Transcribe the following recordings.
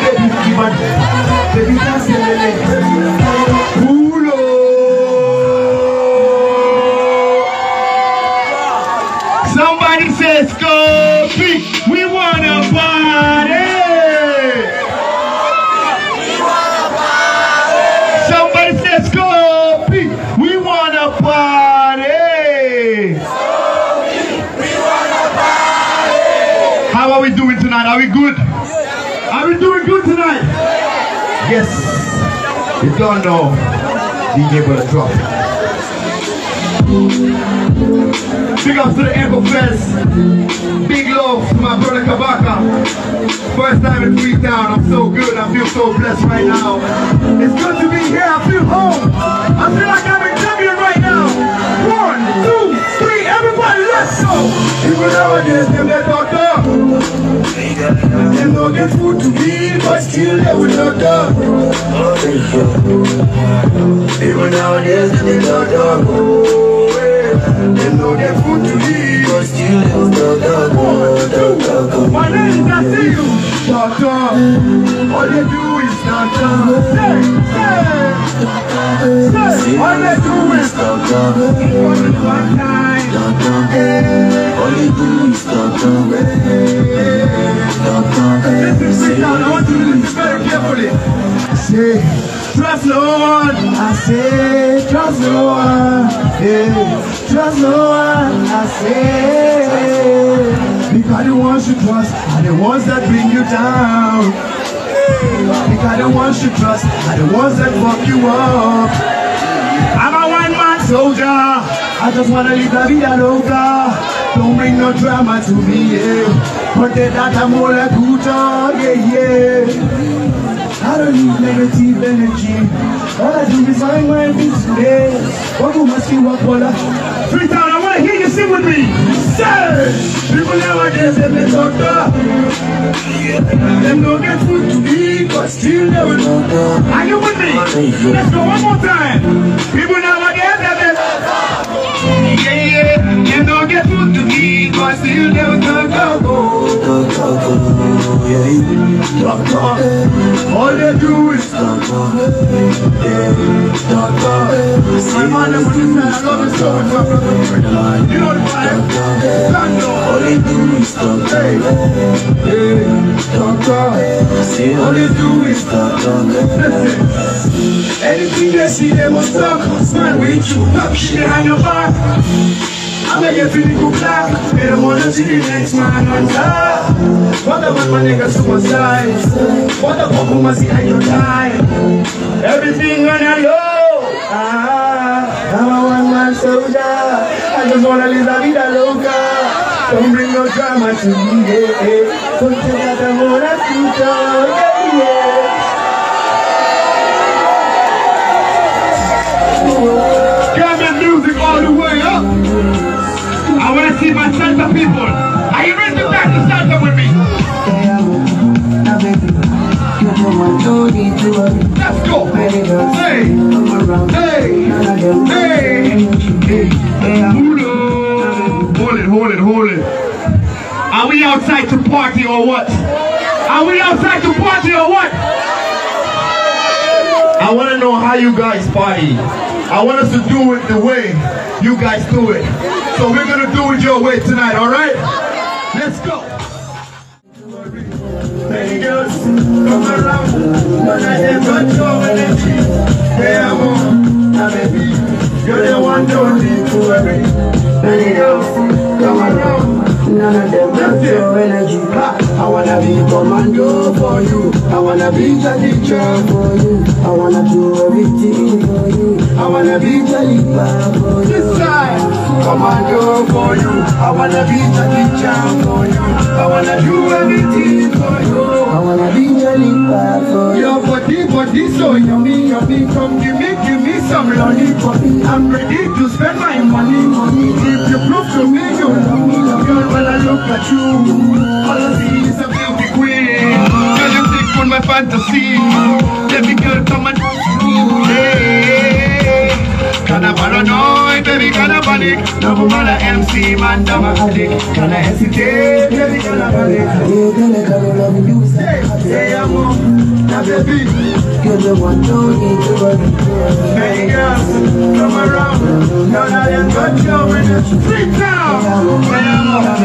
keep on. Baby, dance lele. Pulo. Somebody says, Scopy, we wanna party. We wanna party. How are we doing tonight? Are we good? Are we doing good tonight? Yes. You don't know. DJ gonna drop. Big ups to the Ecofest. Big love to my brother Kabaka. First time in Freetown. I'm so good. I feel so blessed right now. It's good to be here. I feel home. I feel like I'm in Champion right now. One, two, three. Everybody, let's go. People nowadays, them they talk up. Them don't get food to eat, but still they will not done. People nowadays, they talk up. Them don't get food to eat, but still they will not done. One. My I see you. Talk up. All they do is talk up. Say, say. Say, all they do is talk up. One time. All you do is talk, talk, talk, talk. Listen, sit down. I want you to. Say, trust no one. I say, trust one. Yeah, trust no one. I say, because the ones you trust are the ones that bring you down. Because the ones you trust are the ones that fuck you up. I'm a one man soldier. I just wanna live la vida loca. Don't bring no drama to me, yeah. Porque data more like puta, yeah, yeah. I don't need negative energy. All I do is find my beats today. What you must be what color? Freetown, I sing with me. Say, people nowadays they play doctor. Them don't get food to eat, but still they will. Are you with me? Let's go one more time. People nowadays they play yeah, yeah. Them don't get food to eat, but still they will talk. Talk, talk, yeah, Talk, talk. All they do is talk, talk. talk, talk. My. I you my know the vibe. All you do is talk, talk, talk. all you do is talk, talk. Anything they see, they must talk. Smile with you. Talk shit behind your back. I make you feel good black. They don't wanna see the next man on top. What about my nigga suicide? What about must see how you die? Everything on a low. Ah, I'm a one man soldier. I just wanna live la vida loca. Don't bring no drama to me, yeah, yeah. Don't you got the motor scooter, yeah, yeah. Gambian music all the way up. I want to see my center people. Are we outside to party or what? Are we outside to party or what? I want to know how you guys party. I want us to do it the way you guys do it. So we're going to do it your way tonight, all right? Let's go. them with your energy. I wanna be commando for you. I wanna be the teacher for you. I wanna do everything for you. I wanna be the leader for you. This time, commando for you. I wanna be the teacher for you. I wanna do everything for you. I wanna be the leader for you. Your body, body so yummy, yummy. Come give me, give me some lollipop. I'm ready to spend my money, money. If you prove to me you love me, you're girl, when I look at you, all I see is a beauty queen. Girl, you take on my fantasy. Baby girl, come and hey. Kinda paranoid, baby, kinda panic. No matter MC, man, I'm a addict. Kinda hesitate, baby, kinda panic. Hey, girl, I gotta love you. Hey, hey, I'm on. Now, baby. You're the one who needs to run Many girls come around, now that you got you in the street now. I'm on.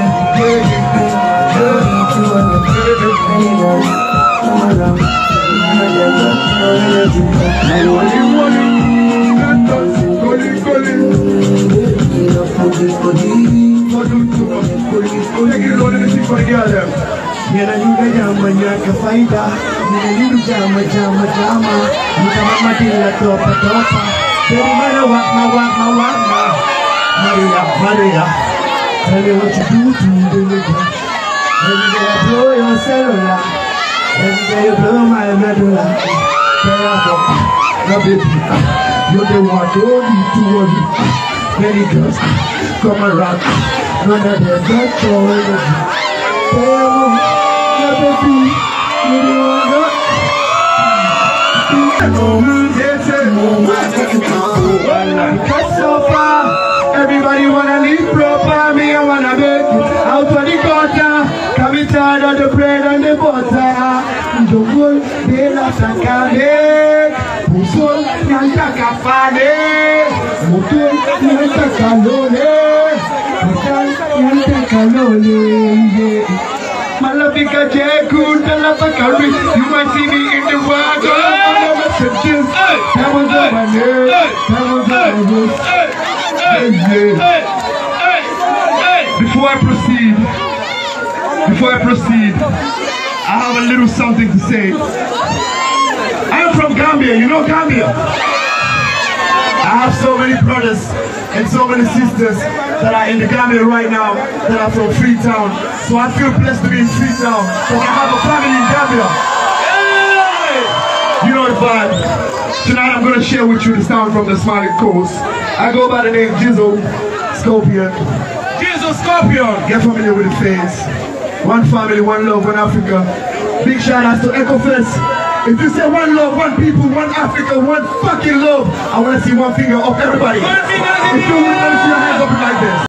Maria Maria you. Every day I blow your Every day blow my You're the one don't girls come around None You the everybody wanna live proper. Me, I wanna make it out of the gutter. Come tired of the bread and the butter. Ndo gold, they not a kale. Muso, nyantaka fane. Muto, nyantaka lole. Name. That was on my wrist. Yeah, yeah. Before I proceed, before I proceed, I have a little something to say. I'm from Gambia, you know Gambia? I have so many brothers and so many sisters that are in the Gambia right now that are from Freetown. So I feel blessed to be in Freetown because I have a family in Gambia. You know the vibe. Tonight I'm going to share with you the sound from the Smiling Coast. I go by the name Jizzle Scorpion. Jizzle Scorpion! Get familiar with the face. One family, one love, one Africa. Big shout out to Ecofest. If you say one love, one people, one Africa, one fucking love, I want to see one finger up everybody. If you want to see your hands up like this.